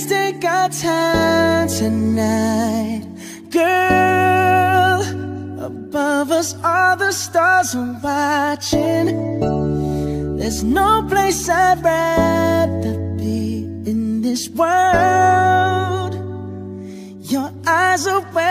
Let's take our time tonight. Girl Above us all the stars are watching. There's no place I'd rather be in this world. Your eyes are where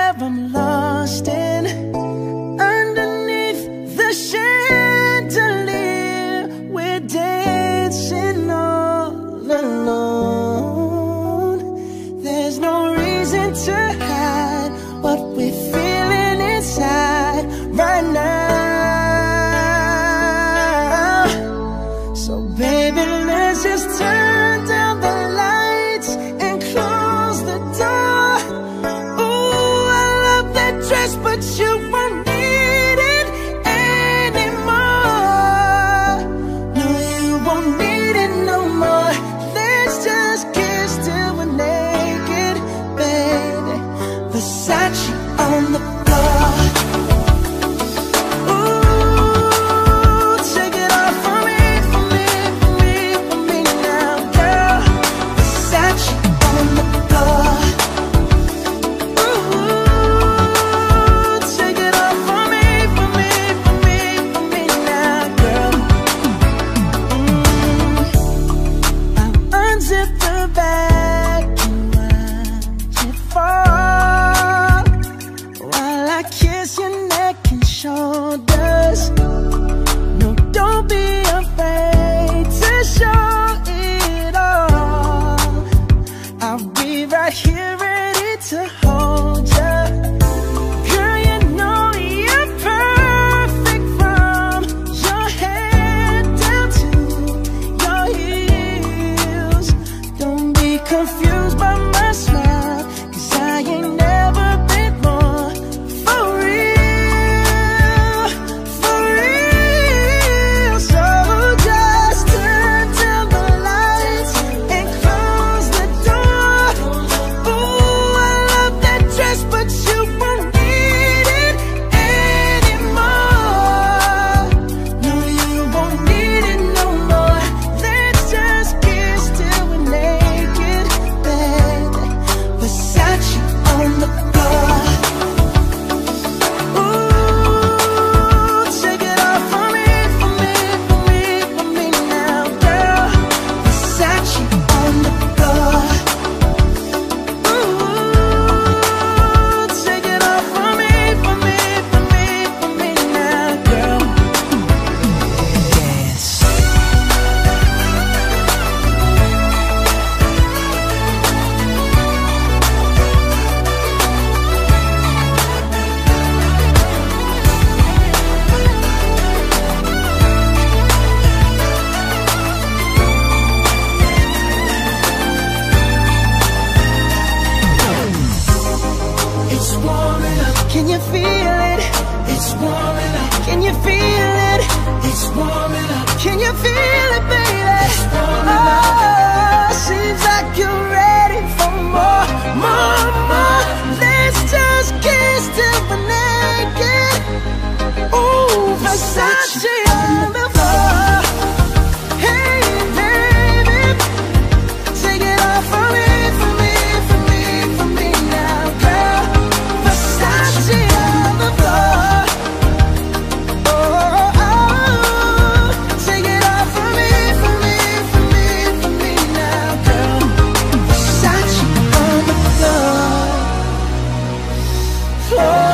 Ooh, I love that dress, but you won't need it anymore. No, you won't need it no more. Just kiss till we're naked, baby. Versace. confused by myself Can you feel? Oh.